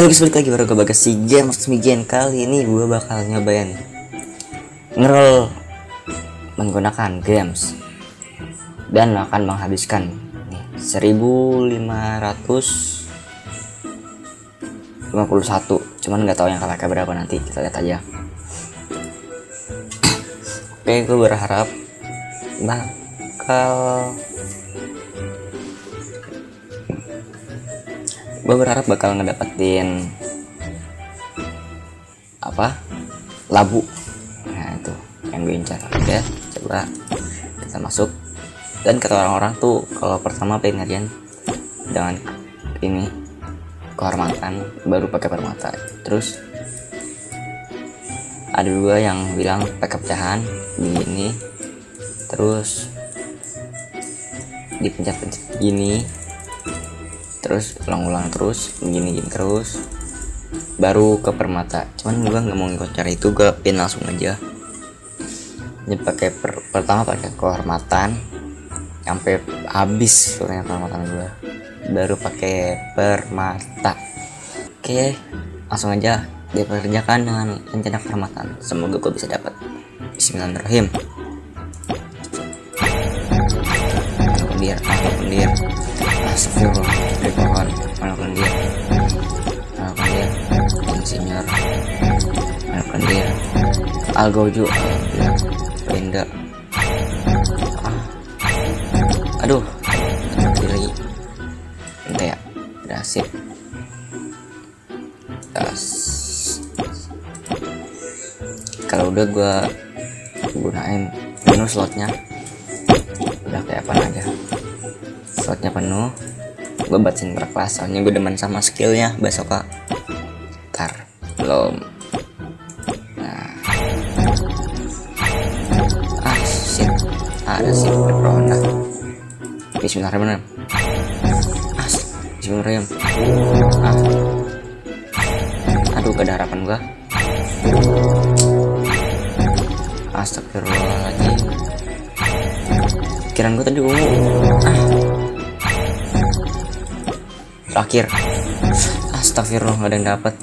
Halo guys, balik lagi baru gue bagas si game Smigen Kali ini gue bakal nyobain Ngerol Menggunakan games Dan akan menghabiskan nih, 1551 Cuman nggak tahu yang kakak berapa nanti Kita lihat aja. Oke gue berharap Bakal gue berharap bakal ngedapetin apa? Labu. Nah itu yang gue incar. Oke coba kita masuk. Dan kata orang-orang tuh kalau pertama pengen dengan ini kehormatan baru pakai permata. Terus ada dua yang bilang pakai pecahan begini terus dipencet-pencet gini terus ulang-ulang terus gini gini terus. Baru ke permata. Cuman gue nggak mau ngikut cara itu gue pin langsung aja. Ini pakai per, pertama pakai kehormatan. Sampai habis sebenarnya kehormatan gue baru pakai permata. Oke langsung aja diperkerjakan dengan rencana kehormatan. Semoga gue bisa dapat. Bismillahirrahmanirrahim. Dia dia Astagfirullah dari pohon melakukan dia melakukan dia insinyur melakukan dia algojo Linda ah. aduh mati lagi Bentar ya gas kalau udah gua gunain penuh slotnya udah kayak apa aja slotnya penuh. Gue batin berkelas soalnya gue demen sama skillnya. Besok kak. Ntar belum. Nah. Ah shit. Ada sih berperona Bismillahirrahmanirrahim ah Bismillahirrahmanirrahim. Ah. Aduh gak ada harapan gua. Astagfirullahaladzim. Pikiran gue tadi ungu. Ah terakhir. Astagfirullah nggak ada yang dapat.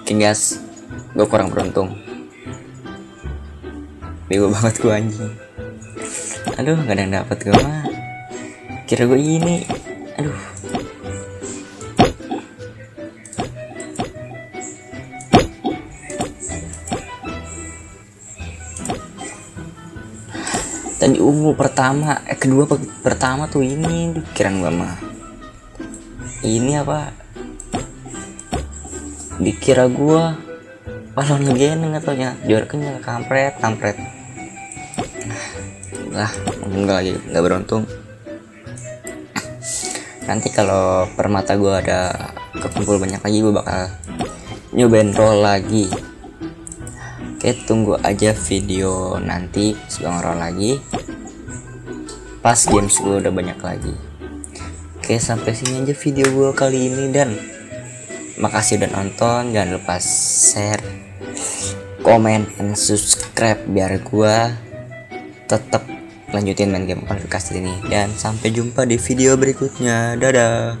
Oke guys gue kurang beruntung. Bego banget gue anjing. Aduh nggak ada yang dapat gue mah. Kira gue ini. Aduh tadi ungu pertama eh kedua pertama tuh ini pikiran gua mah. Ini apa? Dikira gua balon legend nggak tau ya juara kenyal kampret kampret. Lah mungkin gak lagi nggak beruntung. Nanti kalau permata gua ada kekumpul banyak lagi gua bakal nyobain roll lagi Oke tunggu aja video nanti sebelum lagi. Pas games gue udah banyak lagi. Oke sampai sini aja video gue kali ini dan Makasih udah nonton. Jangan lupa share Komen dan subscribe Biar gue tetap lanjutin main game kualifikasi ini. Dan sampai jumpa di video berikutnya. Dadah